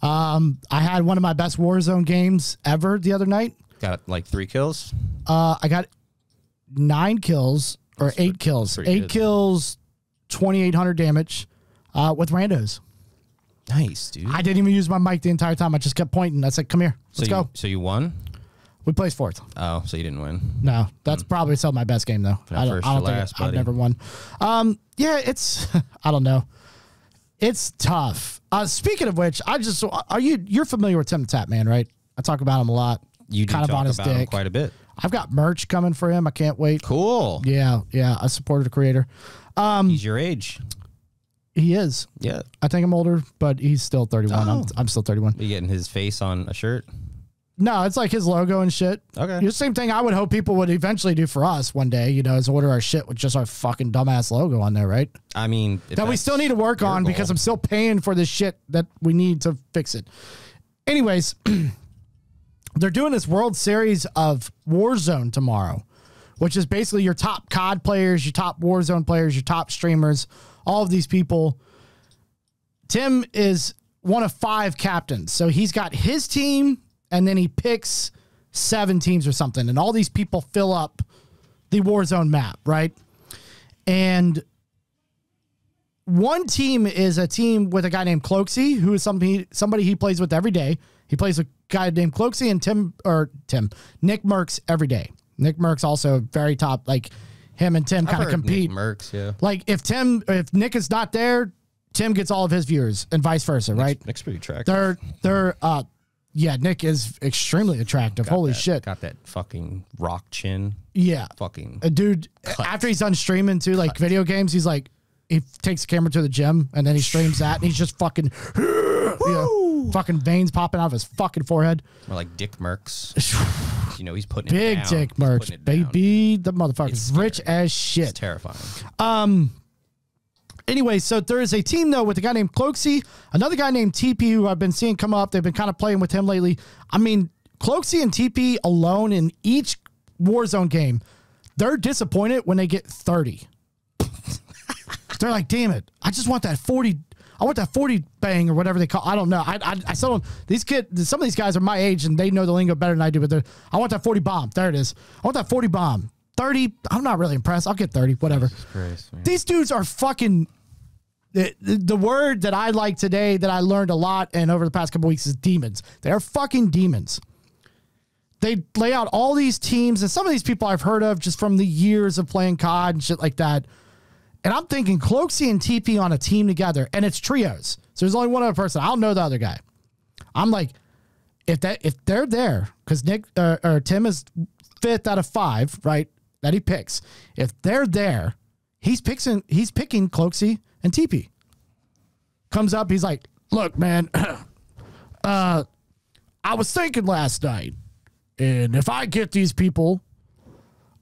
Um I had one of my best Warzone games ever the other night. Got like three kills. Uh I got 9 kills or 8 kills. pretty 8 good. kills 2,800 damage uh, with randos. Nice, dude. I didn't even use my mic the entire time. I just kept pointing. I said, "Come here, let's you, go." So you won? We placed fourth. Oh, so you didn't win. No, that's probably still my best game though. I don't, first I don't think last, I've never won. Um, yeah, it's [laughs] I don't know. It's tough. Uh, speaking of which, I just are you you're familiar with Tim the Tatman, right? I talk about him a lot. You do kind of talk on his about him dick. quite a bit. I've got merch coming for him. I can't wait. Cool. Yeah, yeah. I supported the creator. Um, he's your age. He is. Yeah. I think I'm older, but he's still 31. I'm, Oh. I'm still 31. You getting his face on a shirt? No, it's like his logo and shit. Okay. The same thing I would hope people would eventually do for us one day, you know, is order our shit with just our fucking dumbass logo on there, right? I mean, that we still need to work on because. I'm still paying for this shit that we need to fix it. Anyways, [clears throat] they're doing this World Series of Warzone tomorrow, which is basically your top COD players, your top Warzone players, your top streamers, all of these people. Tim is one of five captains. So he's got his team and then he picks seven teams or something. And all these people fill up the Warzone map, right? And one team is a team with a guy named Cloakzy, who is somebody somebody he plays with every day. He plays with a guy named Cloakzy and Tim or Tim Nick Mercs every day. Nick Mercs also very top. Like him and Tim kind of heard Nick compete. Mercs, yeah. Like if Tim, if Nick is not there, Tim gets all of his viewers, and vice versa, right? Nick's pretty attractive. They're they're uh, yeah. Nick is extremely attractive. Holy That- shit, Got that fucking rock chin. yeah. Fucking. A dude after he's done streaming too, like video games, he's like he takes the camera to the gym and then he streams that and he's just fucking [laughs] you know, fucking veins popping out of his fucking forehead. Or like Dick Mercs. [laughs] you know, he's putting Big down. dick putting it down. baby. The motherfucker's It's rich as It's shit. terrifying. Um anyway, so there is a team though with a guy named Cloakzy, another guy named TP who I've been seeing come up. They've been kind of playing with him lately. I mean, Cloakzy and TP alone in each Warzone game, they're disappointed when they get 30. [laughs] they're like, damn it, I just want that 40. I want that 40 bang or whatever they call. I don't know. I, I, I still don't. These kids, some of these guys are my age and they know the lingo better than I do. But they're, I want that 40 bomb. There it is. I want that 40 bomb. 30. I'm not really impressed. I'll get 30. Whatever. Christ. These dudes are fucking. The, the, the word that I like today that I learned a lot and over the past couple weeks is demons. They're fucking demons. They lay out all these teams, and some of these people I've heard of just from the years of playing COD and shit like that. And I'm thinking Cloakzy and TP on a team together, and it's trios. So there's only one other person. I don't know the other guy. I'm like, if that if they're there, because Nick uh, or Tim is fifth out of five, right? That he picks. If they're there, he's picking he's picking Cloakzy and TP. Comes up, he's like, "Look, man, [clears throat] uh, I was thinking last night, and if I get these people,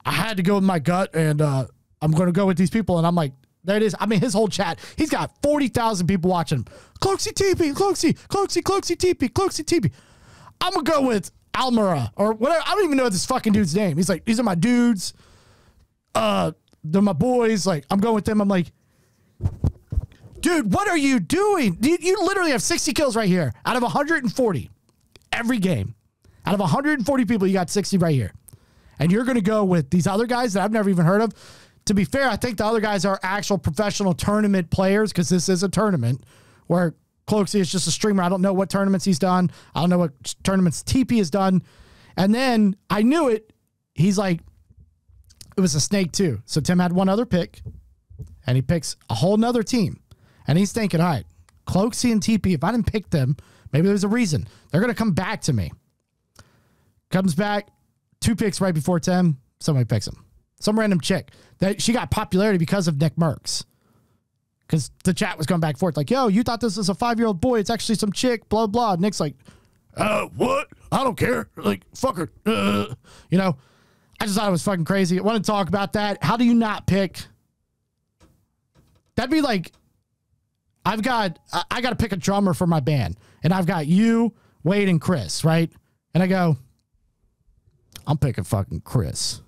I had to go with my gut, and uh, I'm going to go with these people." And I'm like, "There it is." I mean, his whole chat. He's got forty thousand people watching him. Cloakzy TP, Cloakzy, Cloakzy, Cloakzy TP, Cloakzy TP. I'm gonna go with Almira or whatever. I don't even know this fucking dude's name. He's like, these are my dudes. Uh, they're my boys. Like, I'm going with them. I'm like, dude, what are you doing? You, you literally have 60 kills right here out of 140 every game. Out of 140 people, you got 60 right here. And you're going to go with these other guys that I've never even heard of. To be fair, I think the other guys are actual professional tournament players because this is a tournament where Cloakzy is just a streamer. I don't know what tournaments he's done. I don't know what tournaments TP has done. And then I knew it. He's like, it was a snake too. So Tim had one other pick and he picks a whole nother team. And he's thinking, all right, Cloakzy and TP, if I didn't pick them, maybe there's a reason. They're going to come back to me. Comes back, two picks right before Tim. Somebody picks him. Some random chick that she got popularity because of Nick Mercs. Because the chat was going back and forth, like, yo, you thought this was a five year old boy. It's actually some chick, blah, blah. Nick's like, uh, what? I don't care. Like, fuck her. Uh, you know, I just thought it was fucking crazy. I want to talk about that. How do you not pick? That'd be like, I've got, I, got to pick a drummer for my band, and I've got you, Wade, and Chris, right? And I go, I'm picking fucking Chris.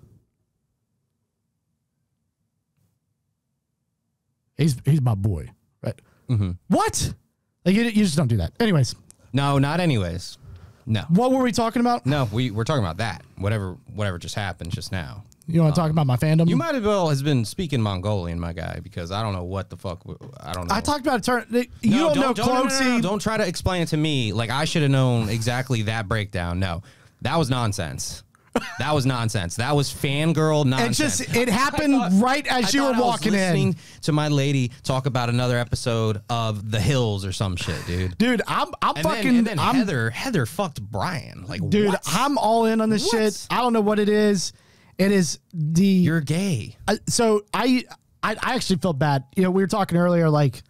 He's he's my boy, right? Mm-hmm. What? Like you, you just don't do that. Anyways, No, not anyways. No. what were we talking about? No, we we're talking about that. Whatever whatever just happened just now. You want to talk um, about my fandom? You might as well has been speaking Mongolian, my guy, because I don't know what the fuck. I don't know. I talked about a turn. You don't, know no, no, no, no, Don't try to explain it to me. Like I should have known exactly that breakdown. No, that was nonsense. That was nonsense. That was fangirl nonsense. It just it happened thought- right as I you were thought I was walking in. To my lady talk about another episode of The Hills or some shit, dude. Dude, I'm I'm And fucking then, and then I'm Heather, Heather fucked Brian. Like, dude, what? I'm all in on this What? shit. I don't know what it is. It is the You're gay. uh, so I, I I actually feel bad. You know, we were talking earlier, like,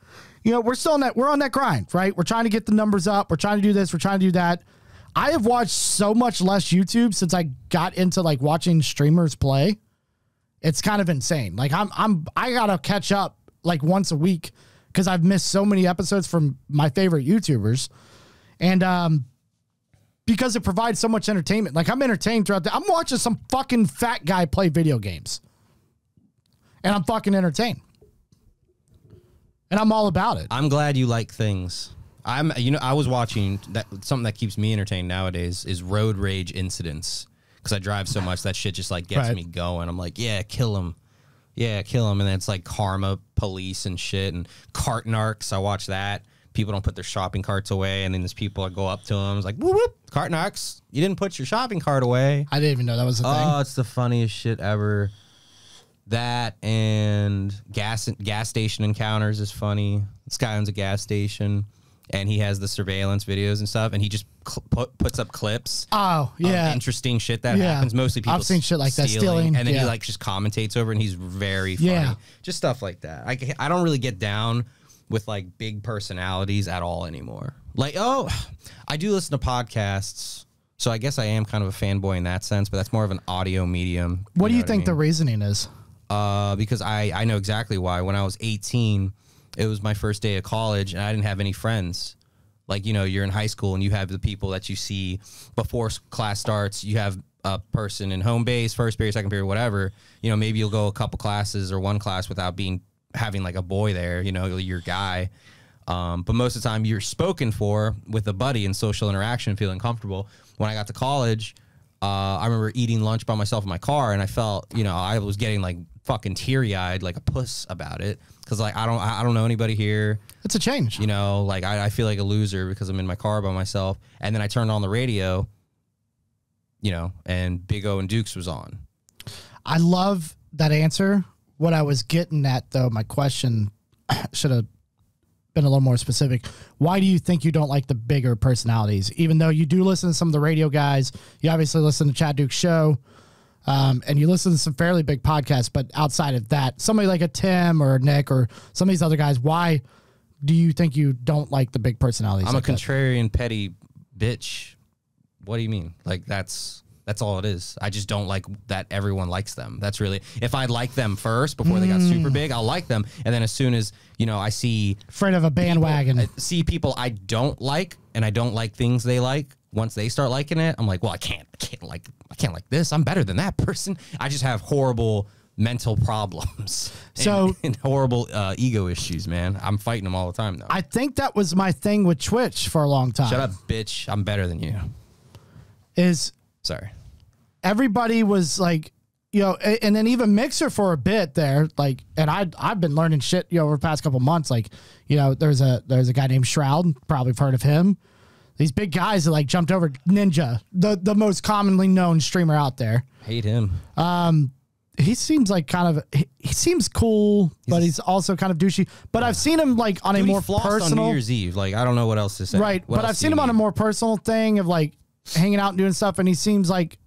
you know, we're still on that we're on that grind, right? We're trying to get the numbers up. We're trying to do this. We're trying to do that. I have watched so much less YouTube since I got into like watching streamers play. It's kind of insane. Like I'm I'm I gotta catch up like once a week because I've missed so many episodes from my favorite YouTubers. And um because it provides so much entertainment. Like I'm entertained throughout the I'm watching some fucking fat guy play video games and I'm fucking entertained. And I'm all about it. I'm glad you like things. I'm, you know, I was watching that something that keeps me entertained nowadays is road rage incidents because I drive so much that shit just like gets Right. me going. I'm like, yeah, kill him, yeah, kill him, and then it's like karma police and shit and cart narcs. I watch that. People don't put their shopping carts away, and then there's people that go up to them, it's like, whoop whoop, cart narcs, you didn't put your shopping cart away. I didn't even know that was a thing. Oh, it's the funniest shit ever. That and gas gas station encounters is funny. This guy owns a gas station, and he has the surveillance videos and stuff, and he just cl- put, puts up clips. oh, yeah. interesting shit that Yeah. happens. Mostly people. I've seen shit like that, stealing, and then yeah. he like just commentates over, it, and he's very funny. Yeah. Just stuff like that. I I don't really get down with like big personalities at all anymore. Like, oh, I do listen to podcasts. So I guess I am kind of a fanboy in that sense, but that's more of an audio medium. what do you think I the reasoning is? uh, because I, I know exactly why. When I was 18, it was my first day of college, and I didn't have any friends. Like, you know, you're in high school and you have the people that you see before class starts. You have a person in home base, first period, second period, whatever. You know, maybe you'll go a couple classes or one class without being having like a boy there, you know, your guy. Um, but most of the time, you're spoken for with a buddy and social interaction, feeling comfortable. When I got to college, uh, I remember eating lunch by myself in my car, and I felt, you know, I was getting like fucking teary eyed, like a puss about it, because like I don't, I don't know anybody here, It's a change. you know, like I, I feel like a loser because I'm in my car by myself. And then I turned on the radio, you know, and Big O and Dukes was on. I love that answer. What I was getting at, though, my question [coughs] should have been a little more specific. Why do you think you don't like the bigger personalities? Even though you do listen to some of the radio guys, you obviously listen to Chad Duke's show, um, and you listen to some fairly big podcasts. But outside of that, somebody like a Tim or a Nick or some of these other guys, why do you think you don't like the big personalities? I'm a like that? contrarian, petty bitch. What do you mean? Like that's that's all it is. I just don't like that everyone likes them. That's really if I like them first before they got super big, I'll like them, and then as soon as you know I see afraid of a bandwagon. I see people I don't like and I don't like things they like. Once they start liking it, I'm like, well, I can't, I can't like, I can't like this. I'm better than that [laughs] person. I just have horrible mental problems. [laughs] So- and, and horrible uh, ego issues, man. I'm fighting them all the time though. I think that was my thing with Twitch for a long time. Shut up, bitch. I'm better than you. Is Sorry. everybody was like, you know, and then even Mixer for a bit there, like, and I I've been learning shit, you know, over the past couple months. Like, you know, there's a there's a guy named Shroud, probably have heard of him. These big guys that like jumped over Ninja, the the most commonly known streamer out there. Hate him. Um, he seems like kind of he, he seems cool, but he's also kind of douchey. But I've seen him like on Dude, a more personal on New Year's Eve. Like I don't know what else to say. right What but i've seen him on a more personal thing of like hanging out and doing stuff and he seems like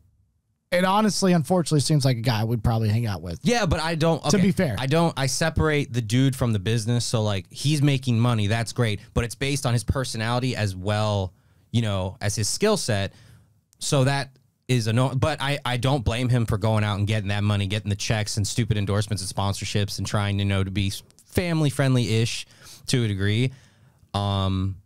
it honestly unfortunately seems like a guy I would probably hang out with Yeah, but I don't. Okay, be fair. I don't. I separate the dude from the business. So like, he's making money. That's great, but it's based on his personality as well, you know, as his skill set. So that is a no. But I I don't blame him for going out and getting that money, getting the checks and stupid endorsements and sponsorships, and trying you know to be family friendly ish to a degree. Um,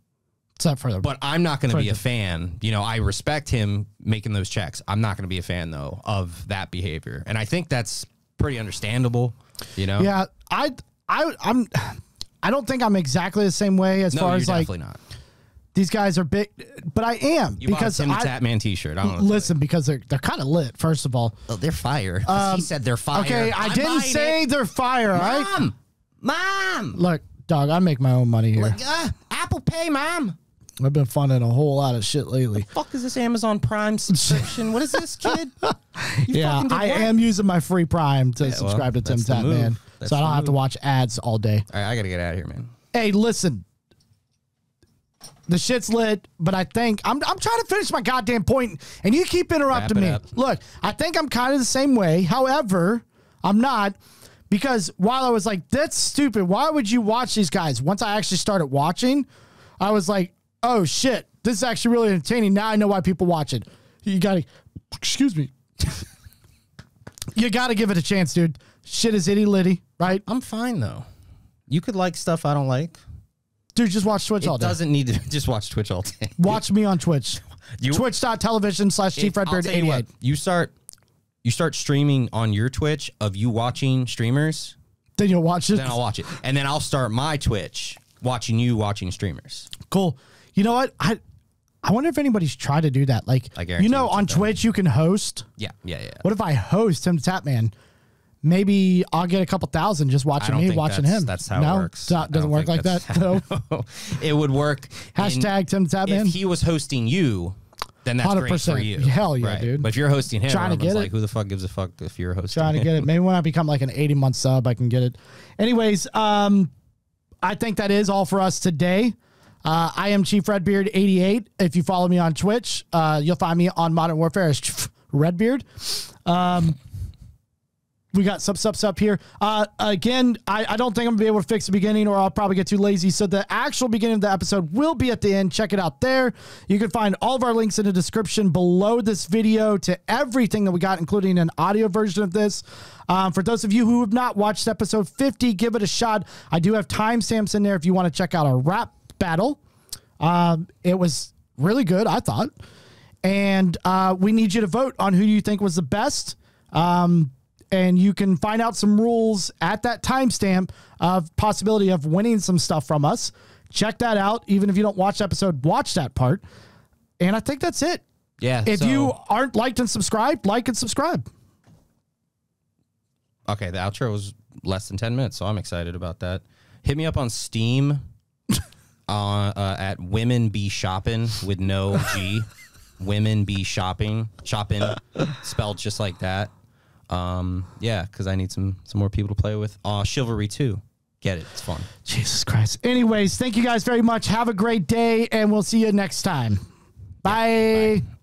except for the but I'm not going to be a fan. You know, I respect him making those checks. I'm not going to be a fan though of that behavior, and I think that's pretty understandable. You know, yeah i i i'm i don't think i'm exactly the same way as no, far as like definitely not. these guys are big, but I am You because bought a Tim I, Tatman T-shirt. I don't listen because they're they're kind of lit. First of all, Oh, they're fire. 'Cause he said they're fire. okay, I I'm didn't say it. they're fire. All right, Mom, mom, look, dog, I make my own money here. uh, Apple Pay, mom. I've been funding a whole lot of shit lately. Fuck is this Amazon Prime subscription? what is this, kid? [laughs] You Yeah, I what? am using my free Prime to well, subscribe to Tim that's Tap. Man, That's so I don't have to watch ads all day. All right, I gotta get out of here, man. Hey, listen. The shit's lit, but I think I'm I'm trying to finish my goddamn point, and you keep interrupting me. up. Look, I think I'm kind of the same way. However, I'm not because while I was like, "That's stupid. Why would you watch these guys?" Once I actually started watching, I was like, "Oh shit, this is actually really entertaining." Now I know why people watch it. You gotta, excuse me, [laughs] you gotta give it a chance, dude. Shit is itty litty, right? I'm fine though. You could like stuff I don't like. Dude, just watch Twitch all day. It doesn't need to [laughs] just watch Twitch all day. [laughs] Watch me on Twitch. You- Twitch.television slash Chief Redbeard you, what, You start you start streaming on your Twitch of you watching streamers, Then you'll watch it. then I'll watch it. And then I'll start my Twitch watching you watching streamers. Cool. You know what? I I wonder if anybody's tried to do that. Like, you know, on. Twitch you can host. Yeah, yeah, yeah. What if I host him Tim Tatman? Maybe I'll get a couple thousand just watching me watching him. That's how no? it works. Do- doesn't work like that. that's No. [laughs] it would work. Hashtag Tim Tatman. If he was hosting you, then that's great for you. Hell yeah, dude. But if you're hosting him, Trying to get like, it. who the fuck gives a fuck if you're hosting? trying to him? get it. Maybe when I become like an 80 month sub, I can get it. Anyways, um, I think that is all for us today. Uh, I am Chief Redbeard 88. If you follow me on Twitch, uh, you'll find me on Modern Warfare as Chief Redbeard. Um, we got sub sub sub here. Uh, again, I, I don't think I'm gonna be able to fix the beginning, or I'll probably get too lazy. So the actual beginning of the episode will be at the end. Check it out there. You can find all of our links in the description below this video to everything that we got, including an audio version of this. Um, for those of you who have not watched episode 50, give it a shot. I do have timestamps in there if you want to check out our rap battle. Um, it was really good, I thought. And uh, we need you to vote on who you think was the best. Um, and you can find out some rules at that timestamp of possibility of winning some stuff from us. Check that out. Even if you don't watch the episode, watch that part. And I think that's it. Yeah. If so- you aren't liked and subscribed, like and subscribe. Okay, the outro was less than 10 minutes, so I'm excited about that. Hit me up on Steam uh, uh, at Women Be Shopping with no G. Women Be Shopping. Shopping, spelled just like that. Um, yeah, because I need some some more people to play with. Uh, Chivalry 2. Get it. It's fun. Jesus Christ. Anyways, thank you guys very much. Have a great day, and we'll see you next time. bye. Bye.